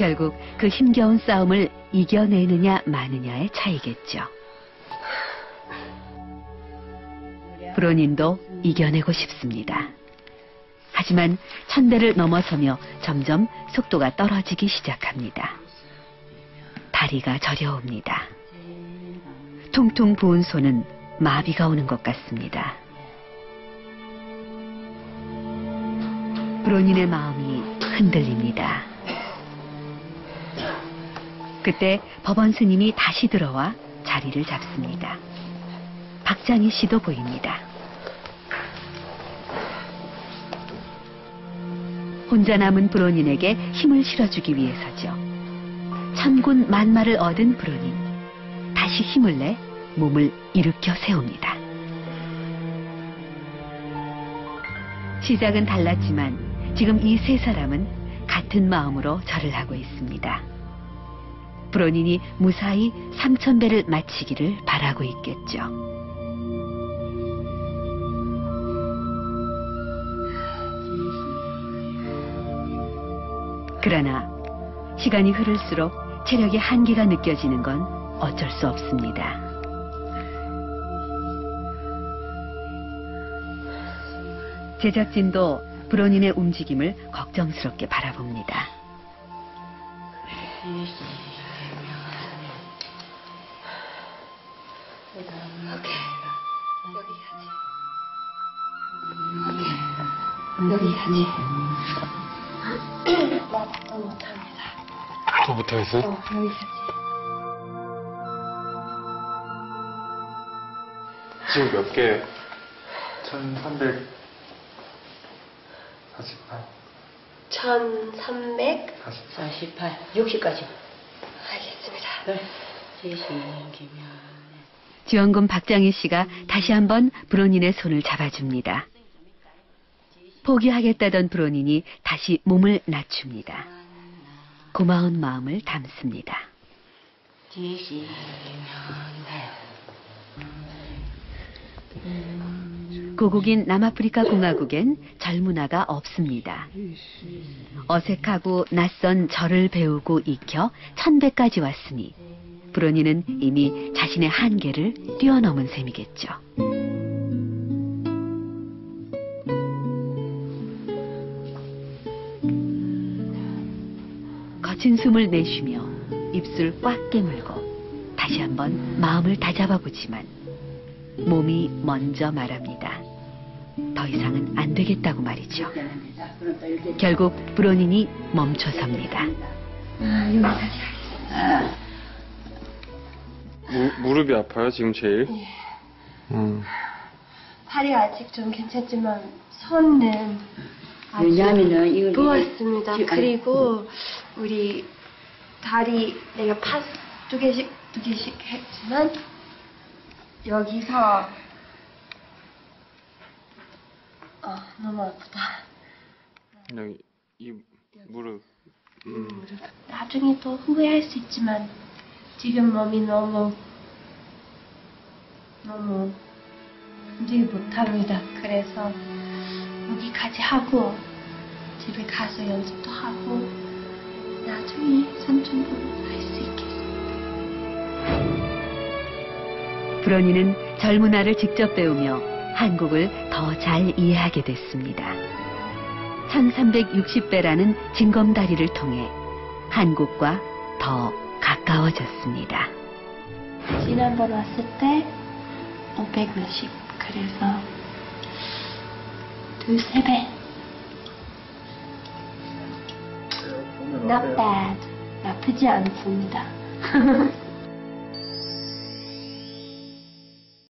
결국 그 힘겨운 싸움을 이겨내느냐 마느냐의 차이겠죠. 브로닌도 이겨내고 싶습니다. 하지만 천배를 넘어서며 점점 속도가 떨어지기 시작합니다. 다리가 저려옵니다. 퉁퉁 부은 손은 마비가 오는 것 같습니다. 브로닌의 마음이 흔들립니다. 그때 법원 스님이 다시 들어와 자리를 잡습니다. 박장희 씨도 보입니다. 혼자 남은 브로닌에게 힘을 실어주기 위해서죠. 천군 만마를 얻은 브로닌. 다시 힘을 내 몸을 일으켜 세웁니다. 시작은 달랐지만 지금 이 세 사람은 같은 마음으로 절을 하고 있습니다. 브로닌이 무사히 삼천배를 마치기를 바라고 있겠죠. 그러나 시간이 흐를수록 체력의 한계가 느껴지는 건 어쩔 수 없습니다. 제작진도 브로닌의 움직임을 걱정스럽게 바라봅니다. 여기 하지. 나도 못합니다. 더 못하겠어요? 어, 여기 하지. 지금 몇 개? 1348 1300? 48, 60까지. 알겠습니다. 네. 제시기면. 지원금 박장희 씨가 다시 한번 브로닌의 손을 잡아줍니다. 포기하겠다던 브로닌이 다시 몸을 낮춥니다. 고마운 마음을 담습니다. 고국인 남아프리카 공화국엔 절 문화가 없습니다. 어색하고 낯선 절을 배우고 익혀 천배까지 왔으니 브로니는 이미 자신의 한계를 뛰어넘은 셈이겠죠. 거친 숨을 내쉬며 입술 꽉 깨물고 다시 한번 마음을 다잡아 보지만 몸이 먼저 말합니다. 더 이상은 안 되겠다고 말이죠. 결국 브로닌이 멈춰섭니다. 아, 여기 다시 하겠습니다. 무, 무릎이 아파요 지금 제일? 예. 음. 팔이 아직 좀 괜찮지만 손은 아주 왜냐하면은 이건 부었습니다. 이게- 그리고 우리 다리 내가 파스 두 개씩 두 개씩 했지만 여기서 어, 너무 아프다. 여기 이 무릎. 음. 나중에 또 후회할 수 있지만 지금 몸이 너무 너무 움직이 못합니다. 그래서 여기까지 하고 집에 가서 연습도 하고 나중에 삼촌분 할수 있겠습니다. 브로니는 절 문화를 직접 배우며 한국을 더 잘 이해하게 됐습니다. 1360배라는 징검다리를 통해 한국과 더 가까워졌습니다. 지난번 왔을 때560 그래서 두세 배. Not bad. 나쁘지 않습니다.